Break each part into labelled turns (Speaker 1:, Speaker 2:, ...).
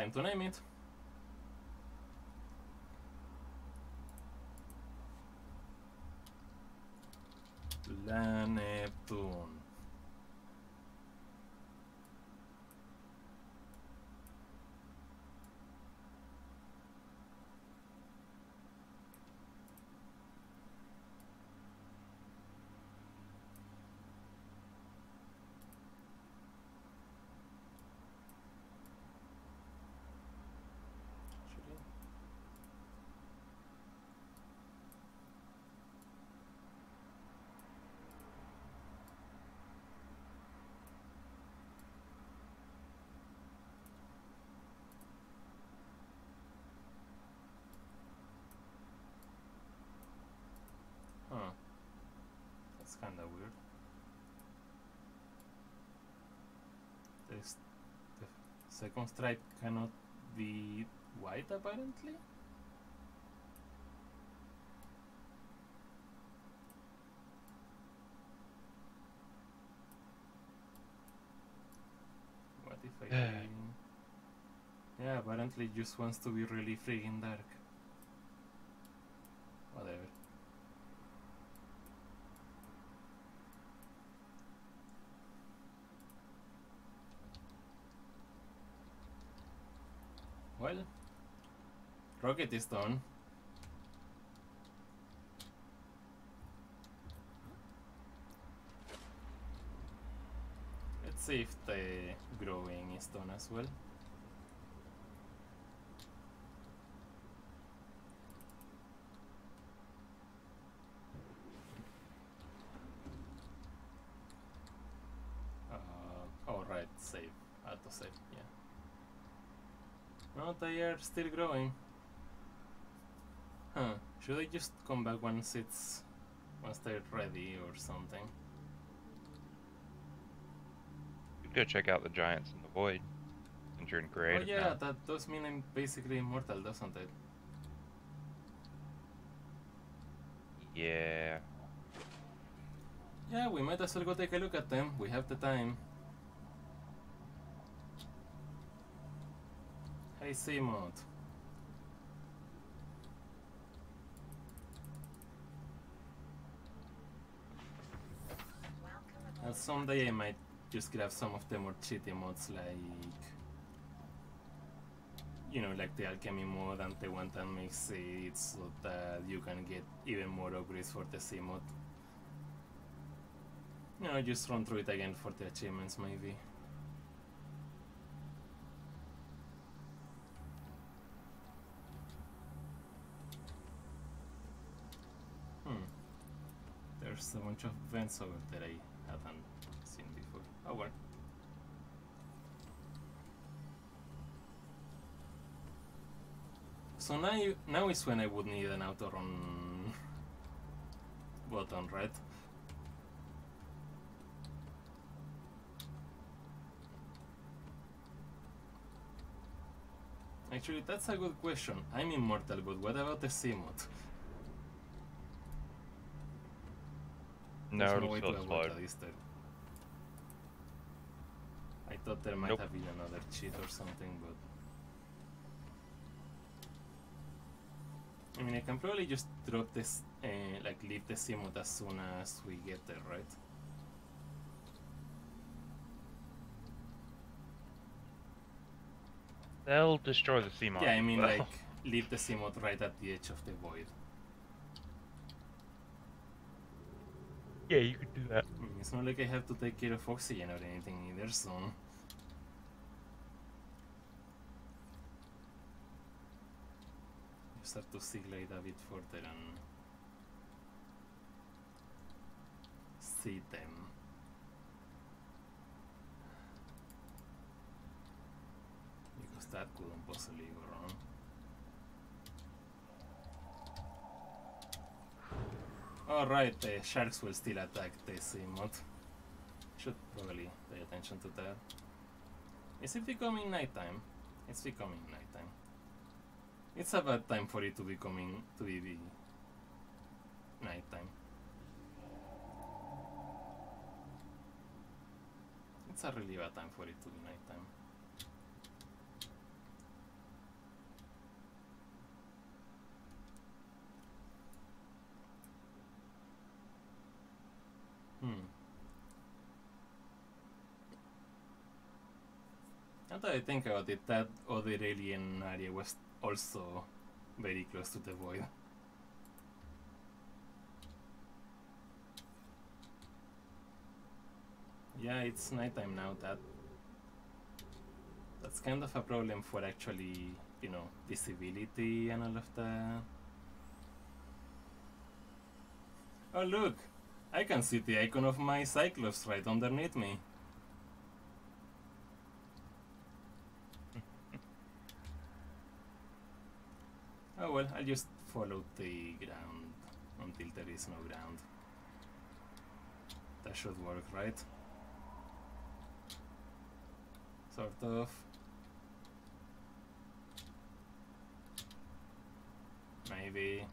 Speaker 1: Time to name it. La Neptune. Should I- Huh. That's kinda weird. This, the second stripe cannot be white apparently? What if I... yeah, apparently it just wants to be really freaking dark. Whatever. Well, rocket is done. Let's see if the growing is done as well. Uh, oh right, save, auto save, yeah. No, they are still growing. Should I just come back once it's once they're ready or something?
Speaker 2: You could go check out the giants in the void. Since you're in
Speaker 1: oh yeah,
Speaker 2: now.
Speaker 1: that does mean I'm basically immortal, doesn't it?
Speaker 2: Yeah.
Speaker 1: Yeah, we might as well go take a look at them. We have the time. Hey Seamoth. And someday I might just grab some of the more cheaty mods like you know like the alchemy mod and the one that makes it so that you can get even more upgrades for the Seamoth. You know, just run through it again for the achievements maybe. Hmm. There's a bunch of vents over there haven't seen before. Oh well. So now now is when I would need an auto run button, right? Actually, that's a good question. I'm immortal, but what about the C?
Speaker 2: No,
Speaker 1: There's
Speaker 2: it'll
Speaker 1: way to avoid that, is there? I thought there might
Speaker 2: Nope.
Speaker 1: have been another cheat or something, but I mean, I can probably just drop this, uh, like leave the Seamoth as soon as we get there, right?
Speaker 2: They'll destroy the sea
Speaker 1: yeah, I mean,
Speaker 2: well.
Speaker 1: like leave the Seamoth right at the edge of the void.
Speaker 2: Yeah, you could do that.
Speaker 1: Hmm, it's not like I have to take care of oxygen or anything either, so. You start to see glide a bit further and see them. Because that couldn't possibly go wrong. Alright, the sharks will still attack the sea mod. Should probably pay attention to that. Is it becoming nighttime? It's becoming nighttime. It's a bad time for it to be coming to be the nighttime. It's a really bad time for it to be nighttime. Hmm. Now that I think about it, that other alien area was also very close to the void. Yeah, it's nighttime now. That that's kind of a problem for actually, you know, visibility and all of that. Oh look, I can see the icon of my Cyclops right underneath me. oh well, I'll just follow the ground until there is no ground. That should work, right? Sort of. Maybe.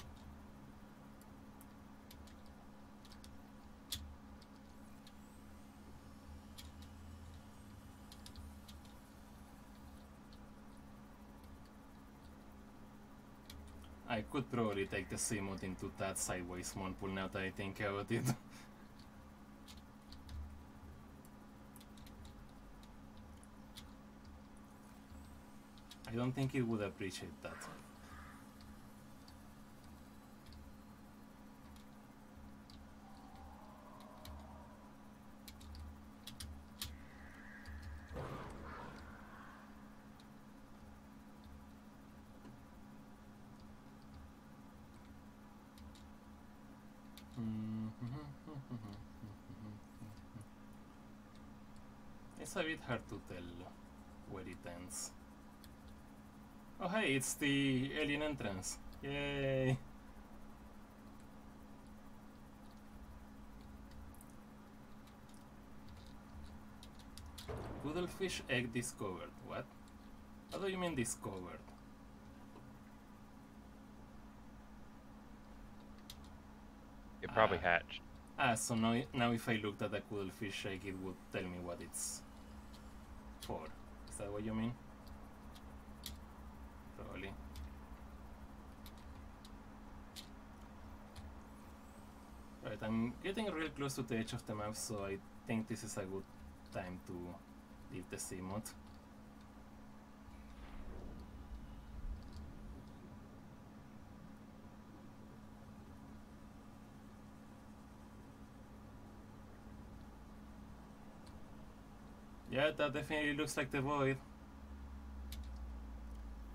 Speaker 1: I could probably take the Seamoth into that sideways one pool now that I think about it. I don't think it would appreciate that. It's a bit hard to tell where it ends. Oh hey, it's the alien entrance. Yay! Cuddlefish egg discovered. What? What do you mean discovered?
Speaker 2: It probably
Speaker 1: Ah.
Speaker 2: hatched.
Speaker 1: Ah, so now, now if I looked at the cuddlefish egg, it would tell me what it's for. Is that what you mean? Probably. Right, I'm getting real close to the edge of the map, so I think this is a good time to leave the Seamoth. Yeah, that definitely looks like the void.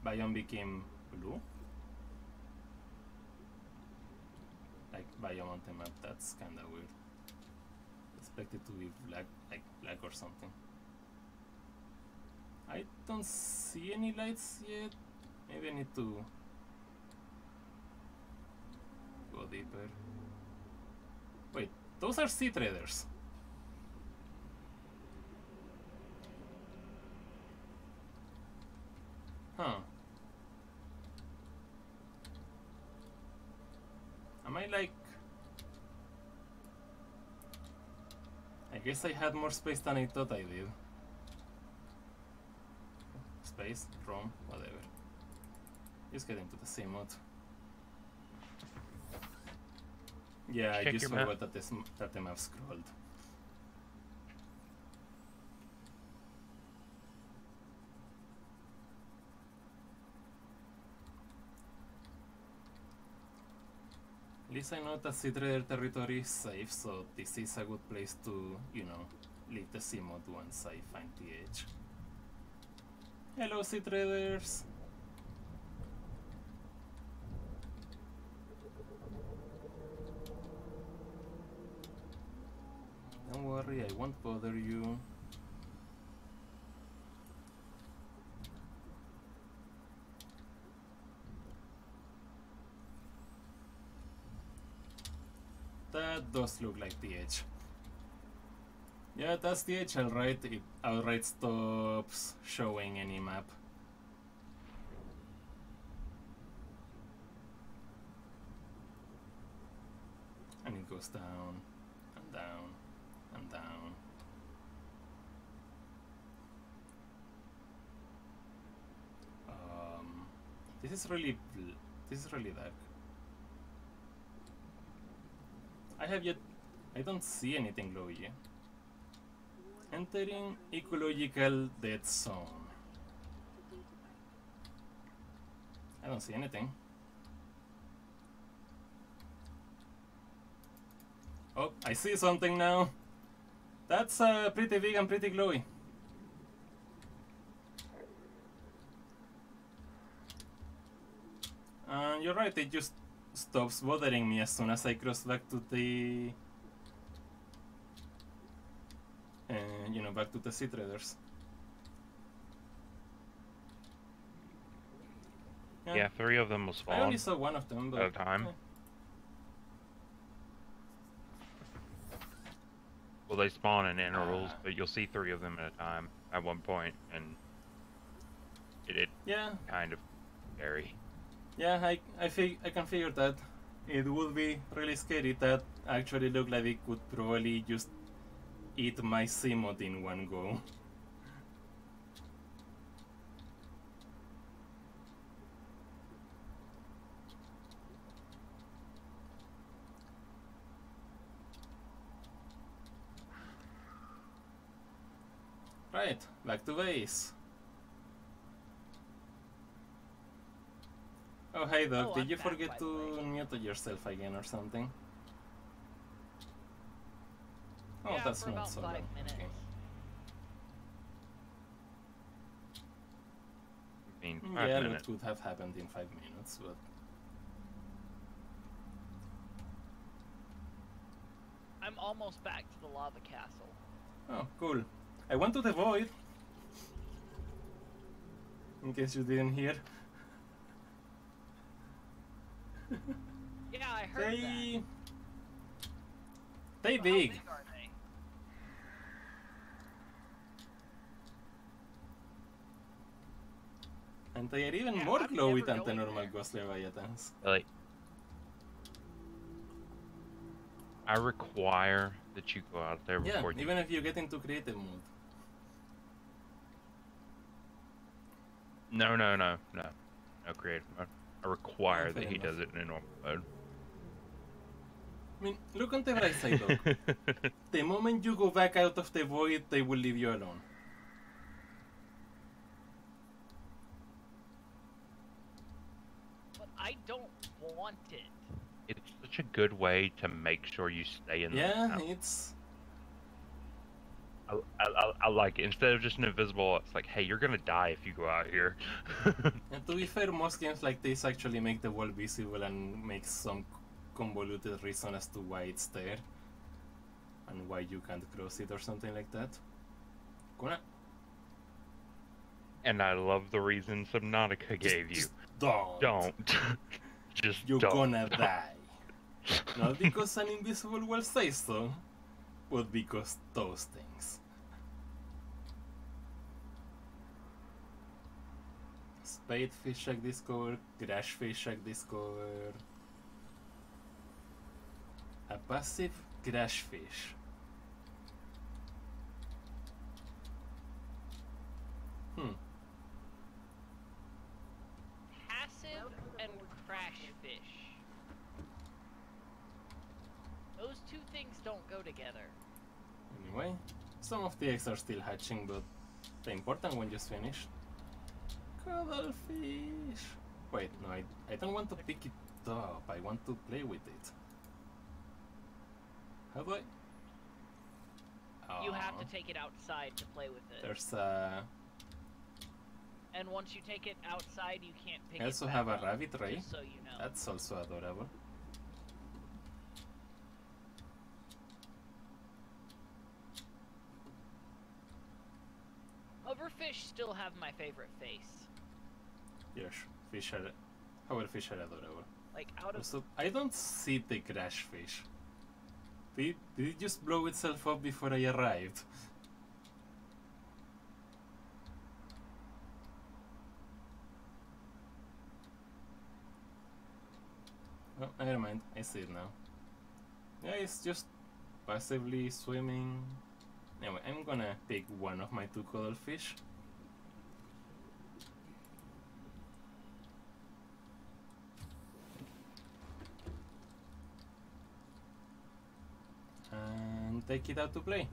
Speaker 1: Biome became blue. Like biome on the map, that's kinda weird. Expected to be black, like black or something. I don't see any lights yet. Maybe I need to go deeper. Wait, those are Sea Treaders. Huh. Am I like... I guess I had more space than I thought I did. Space, room, whatever. Just get into the same mode. Yeah, I just
Speaker 2: map.
Speaker 1: forgot that, this, that the map scrolled. Least I know that Sea Treader territory is safe, so this is a good place to, you know, leave the mode once I find the edge. Hello, Sea Treaders! Don't worry, I won't bother you. That does look like the edge. Yeah, that's the edge, alright. It outright stops showing any map. And it goes down, and down, and down. Um, this is really, this is really dark. I have yet... I don't see anything Luigi. Entering ecological dead zone. I don't see anything. Oh, I see something now. That's uh, pretty big and pretty glowy. And you're right, it just stops bothering me as soon as I cross back to the... Uh, you know, back to the Sea Treaders.
Speaker 2: Yeah, three of them was will
Speaker 1: I only
Speaker 2: spawn
Speaker 1: saw one of them, but...
Speaker 2: at a time.
Speaker 1: yeah.
Speaker 2: Well, they spawn in intervals,
Speaker 1: Ah.
Speaker 2: but you'll see three of them at a time at one point, and it, it
Speaker 1: Yeah,
Speaker 2: kind of scary.
Speaker 1: Yeah, I, I, fig- I can figure that. It would be really scary that actually looked like it could probably just eat my Seamoth in one go. Right, back to base. Oh, hey Doc,
Speaker 3: Oh,
Speaker 1: did
Speaker 3: I'm
Speaker 1: you forget to mute yourself again or something? Oh,
Speaker 3: yeah,
Speaker 1: that's
Speaker 3: for
Speaker 1: not
Speaker 3: about
Speaker 1: so
Speaker 3: five
Speaker 1: bad.
Speaker 3: minutes.
Speaker 1: Okay.
Speaker 2: I mean,
Speaker 1: Mm,
Speaker 2: five
Speaker 1: Yeah,
Speaker 2: minutes.
Speaker 1: that could have happened in five minutes, but
Speaker 3: I'm almost back to the lava castle.
Speaker 1: oh, cool. I went to the void. In case you didn't hear,
Speaker 3: Yeah, I heard that.
Speaker 1: they they
Speaker 3: How
Speaker 1: big.
Speaker 3: big are they?
Speaker 1: And they are even
Speaker 3: Yeah,
Speaker 1: more
Speaker 3: I've
Speaker 1: glowy than the normal
Speaker 3: there.
Speaker 1: Ghost Leviathans.
Speaker 2: Like, I require that you go out there
Speaker 1: Yeah,
Speaker 2: before you.
Speaker 1: even if you get into creative mode.
Speaker 2: No, no, no, no, no creative mode. I require
Speaker 1: fair
Speaker 2: that he does it in a normal mode.
Speaker 1: I mean, look on the bright side though. the moment you go back out of the void, they will leave you alone.
Speaker 3: But I don't want it.
Speaker 2: it's such a good way to make sure you stay in the
Speaker 1: Yeah,
Speaker 2: map.
Speaker 1: it's
Speaker 2: I, I, I, like it. Instead of just an invisible, it's like, hey, you're gonna die if you go out here.
Speaker 1: And to be fair, most games like this actually make the wall visible and make some convoluted reason as to why it's there and why you can't cross it or something like that. Gonna
Speaker 2: and I love the reason Subnautica gave you.
Speaker 1: just don't.
Speaker 2: Don't. just
Speaker 1: You're
Speaker 2: don't.
Speaker 1: gonna die. Not because an invisible wall says so, but because those things. Spadefish shack discovered, Crashfish shack discovered. A passive Crashfish. Hmm.
Speaker 3: Passive and crash fish. Those two things don't go together.
Speaker 1: Anyway, some of the eggs are still hatching, but the important one just finished. Cuddlefish! Wait, no, I, I don't want to pick it up. I want to play with it. How do I?
Speaker 3: You have to take it outside to play with it.
Speaker 1: There's a.
Speaker 3: And once you take it outside, you can't pick
Speaker 1: I also
Speaker 3: back
Speaker 1: have a
Speaker 3: up,
Speaker 1: rabbit ray.
Speaker 3: so you know.
Speaker 1: That's also adorable.
Speaker 3: Hoverfish still have my favorite face.
Speaker 1: Yes, fish are. Hoverfish are adorable.
Speaker 3: Like out of
Speaker 1: Also, I don't see the crash fish. Did, did it just blow itself up before I arrived? Oh, never mind. I see it now. Yeah, it's just passively swimming. Anyway, I'm gonna pick one of my two cuddlefish. And take it out to play.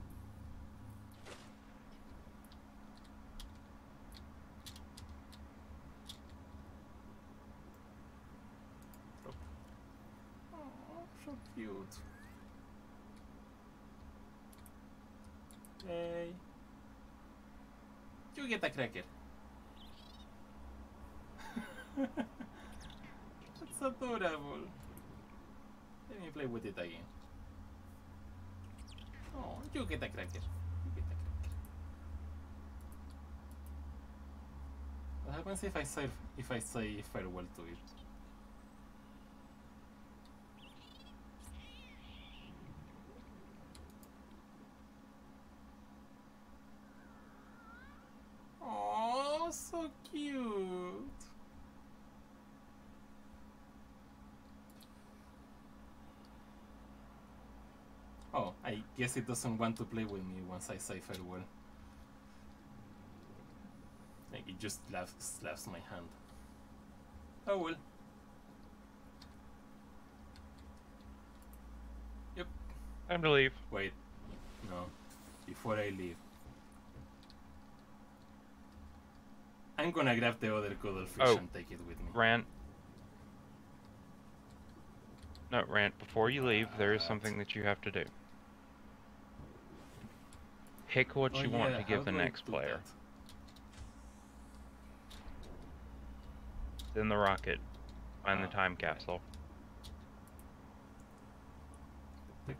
Speaker 1: Oh, so cute. Hey. You get a cracker. That's adorable. Let me play with it again. Oh, you get a cracker. You get a cracker. What happens if I say if I say farewell to it? Oh, so cute. Oh, I guess it doesn't want to play with me once I say farewell. Like it just slaps, slaps my hand. Oh well. Yep.
Speaker 2: Time to leave.
Speaker 1: Wait. No. Before I leave. I'm gonna grab the other cuddlefish
Speaker 2: Oh.
Speaker 1: and take it with me.
Speaker 2: Rant. No, Rant, before you leave, there is something that you have to do. Pick what
Speaker 1: Oh,
Speaker 2: you want
Speaker 1: yeah,
Speaker 2: to give the next player.
Speaker 1: that?
Speaker 2: Then the rocket. Find the
Speaker 1: Ah,
Speaker 2: time capsule. You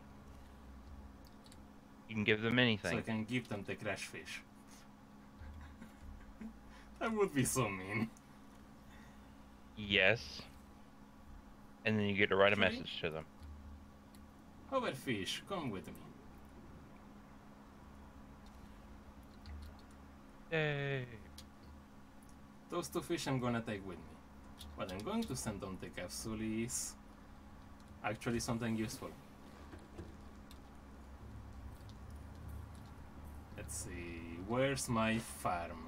Speaker 2: can give them anything.
Speaker 1: So I can give them the crash fish. that would be so mean.
Speaker 2: Yes. And then you get to write a message to them.
Speaker 1: How about Hoverfish, come with me.
Speaker 2: Yay.
Speaker 1: Those two fish I'm gonna take with me. What I'm going to send on the capsule is actually something useful. Let's see, where's my farm?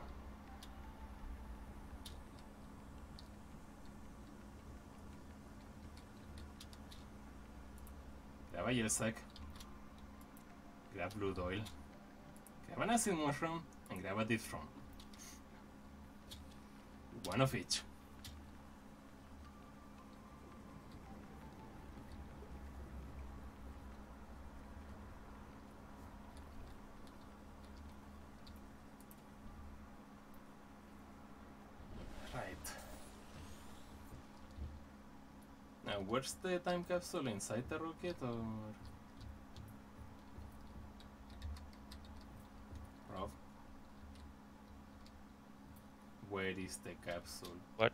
Speaker 1: Grab a sack. Grab blue oil. Grab an acid mushroom and grab a deep from. One of each. Where's the time capsule? Inside the rocket or? Rob? Where is the capsule?
Speaker 2: What?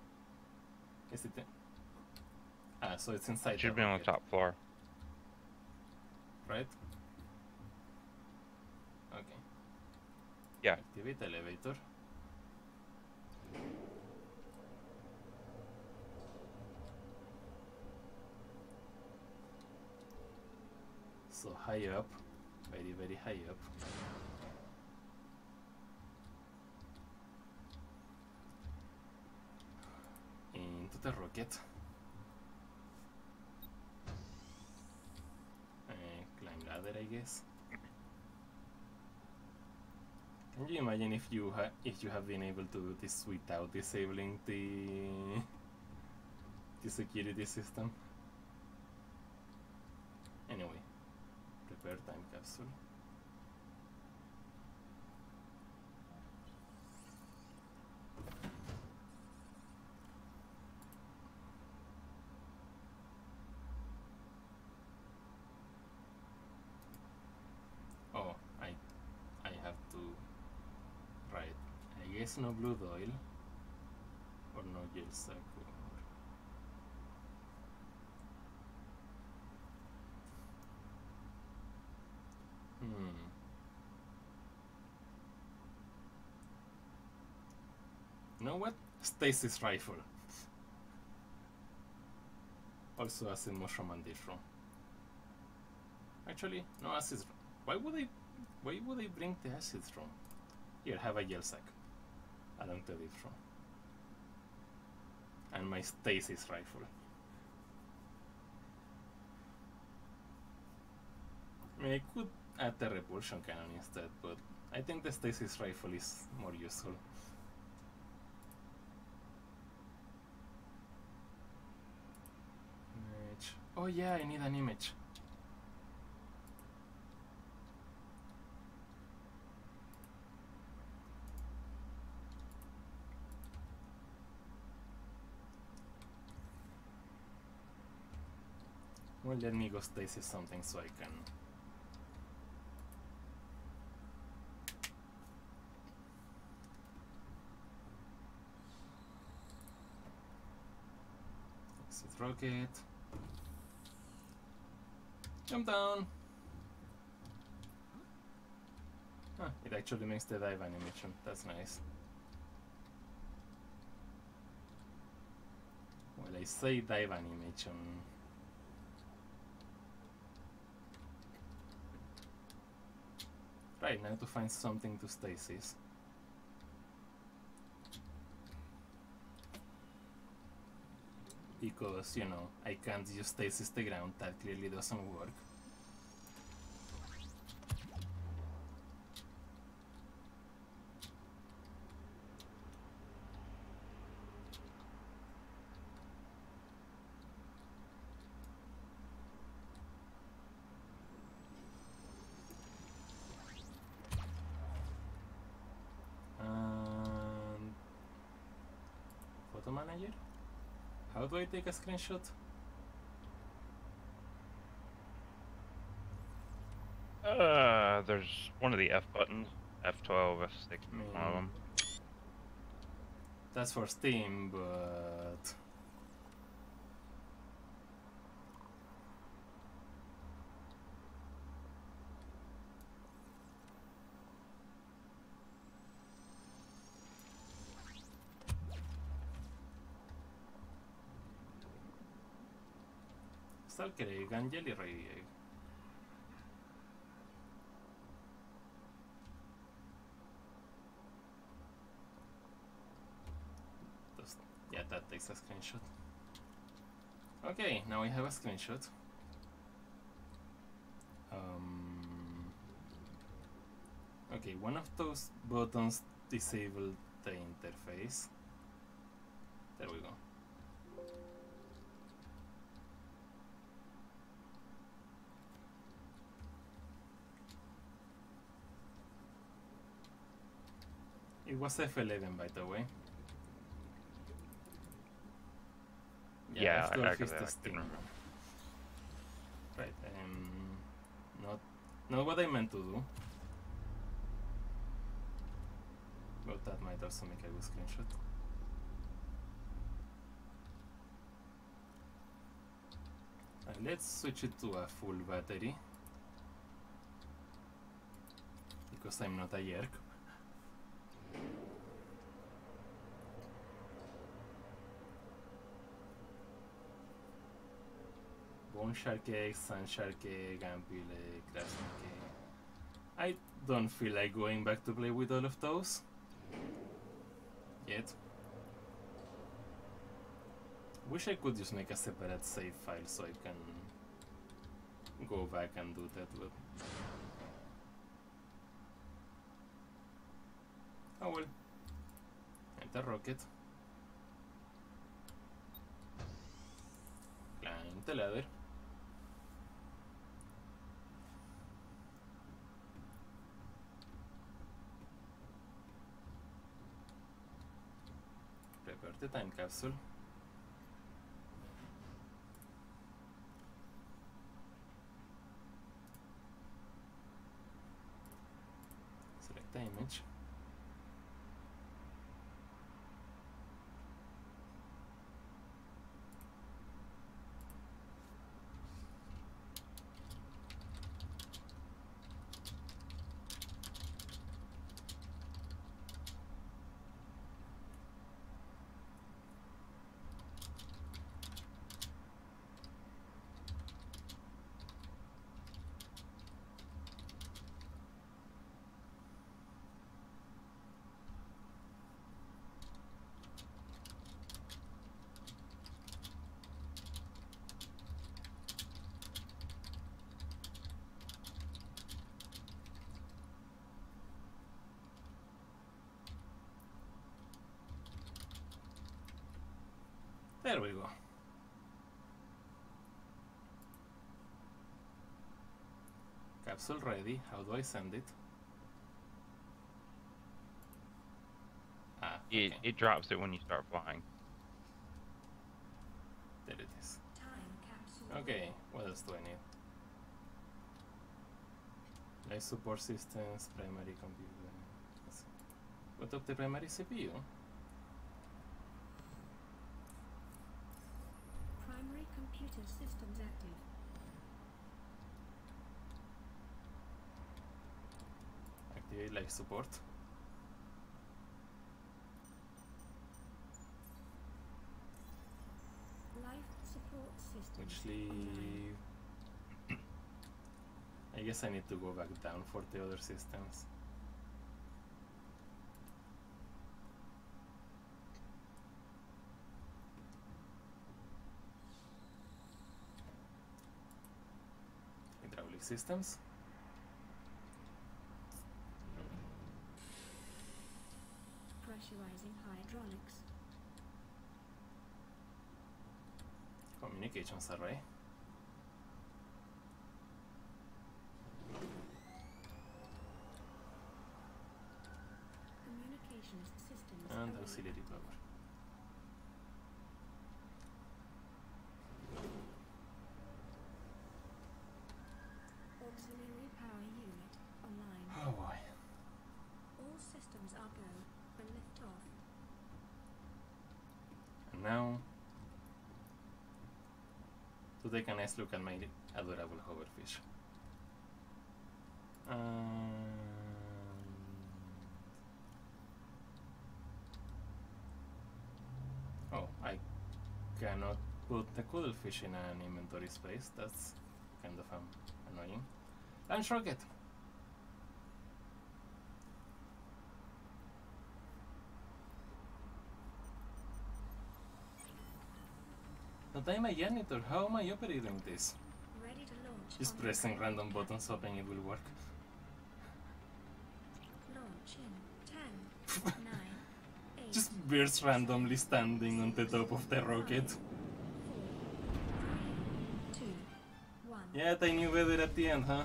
Speaker 1: Is it? Ah, so it's inside
Speaker 2: It should be on the top floor.
Speaker 1: right? Okay.
Speaker 2: Yeah.
Speaker 1: Activate elevator. So high up, very very high up. The rocket. Uh, climb ladder, I guess. Can you imagine if you if you have been able to do this without disabling the the security system? Anyway, prepare time capsule. Oh, I I have to right. I guess no blue oil or no or Hmm. You know what? Stasis rifle. Also acid mushroom and room. Actually, no acid. Why would I? Why would I bring the acid room? Here, have a gel sack along the it room. And my stasis rifle. I mean, I could add the repulsion cannon instead, but I think the stasis rifle is more useful. Oh yeah, I need an image. Let me go stasis something so I can. Exit rocket. Jump down. Huh, it actually makes the dive animation. That's nice. Well, I say dive animation. Right, now to find something to stasis. Because, you know, I can't use stasis the ground, that clearly doesn't work. And photo manager? How do I take a screenshot?
Speaker 2: Uh, there's one of the F buttons. F12, F6, one of
Speaker 1: Mm.
Speaker 2: them.
Speaker 1: That's for Steam, but Stalker, Angeli Ray. Just, yeah, that takes a screenshot. Okay, now we have a screenshot. Um, okay, one of those buttons disabled the interface. There we go. It was F11 by the way.
Speaker 2: Yeah, I-
Speaker 1: F12
Speaker 2: I
Speaker 1: is the. Right, um, not, not what I meant to do. But that might also make a good screenshot. Uh, let's switch it to a full battery. Because I'm not a jerk. Bone Shark egg, Sand Shark egg, Krasnik egg. I don't feel like going back to play with all of those. Yet. Wish I could just make a separate save file so I can go back and do that, but. Oh well. Enter rocket. Climb the ladder. Prepare the time capsule. Select the image. There we go. Capsule ready. How do I send it? Ah,
Speaker 2: It,
Speaker 1: okay.
Speaker 2: it drops it when you start flying.
Speaker 1: There it is. Okay, what else do I need? Life support systems, primary computer. Let's up the primary CPU.
Speaker 4: Primary computer systems active.
Speaker 1: Life support.
Speaker 4: Life support systems.
Speaker 1: Which leave. I guess I need to go back down for the other systems. Hydraulic systems. And auxiliary power.
Speaker 4: Auxiliary power unit online.
Speaker 1: Oh boy.
Speaker 4: All systems are go for liftoff.
Speaker 1: And now take a nice look at my adorable hoverfish. Um, oh, I cannot put the cuddlefish in an inventory space. That's kind of um, annoying. Launch rocket. But I'm a janitor. How am I operating this?
Speaker 4: Ready to launch.
Speaker 1: Just pressing random buttons hoping it will work.
Speaker 4: Launch in 10, 9, 8,
Speaker 1: Just birds randomly standing on the top of the rocket.
Speaker 4: 4, 3, 2, 1.
Speaker 1: Yeah, I knew better at the end, huh?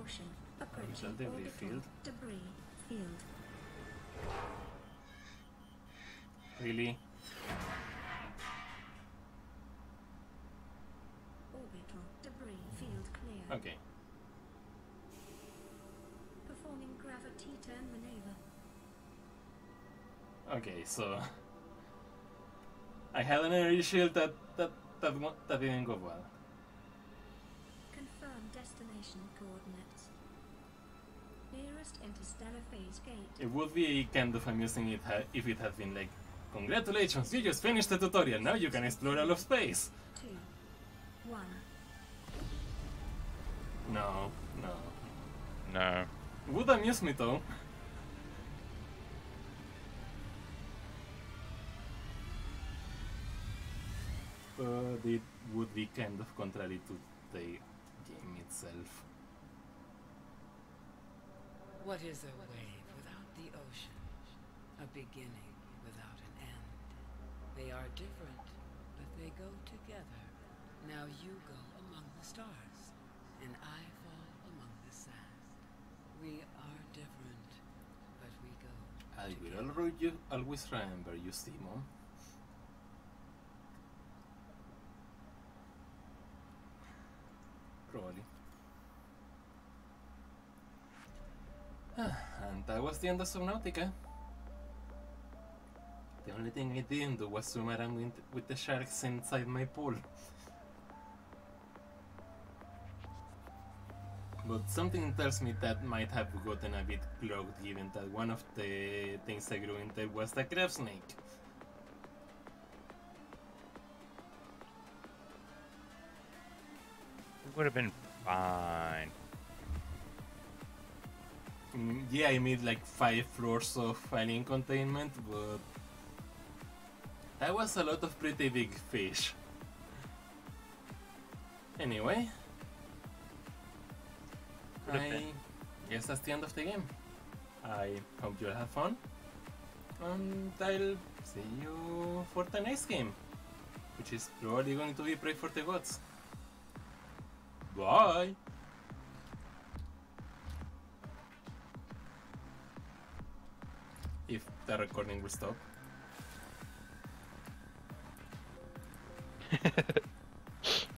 Speaker 4: Caution. Approaching
Speaker 1: debris
Speaker 4: orbital
Speaker 1: field.
Speaker 4: Debris field.
Speaker 1: Really?
Speaker 4: Orbital debris field clear.
Speaker 1: Okay.
Speaker 4: Performing gravity turn maneuver.
Speaker 1: Okay, so I had an energy shield that that that that didn't go well.
Speaker 4: Confirm destination coordinates. Nearest interstellar phase gate.
Speaker 1: It would be kind of amusing it ha- if it had been like, congratulations, you just finished the tutorial. Now you can explore all of space.
Speaker 4: Two. One.
Speaker 1: No, no.
Speaker 2: No.
Speaker 1: Would amuse me though. But it would be kind of contrary to the game itself.
Speaker 5: What is a wave without the ocean? A beginning without an end. They are different, but they go together. Now you go among the stars, and I fall among the sand. We are different, but we go
Speaker 1: I will
Speaker 5: together.
Speaker 1: you- always remember you, Simon. Probably. Ah, and that was the end of Subnautica. The only thing I didn't do was swim around with, with the sharks inside my pool. But something tells me that might have gotten a bit clogged given that one of the things I grew into was the crab snake.
Speaker 2: It would have been fine.
Speaker 1: Mm, yeah, I made like five floors of alien containment, but that was a lot of pretty big fish. Anyway, I guess that's the end of the game. I hope you'll have fun. And I'll see you for the next game. Which is probably going to be Praey for the Gods. Bye! The recording will stop.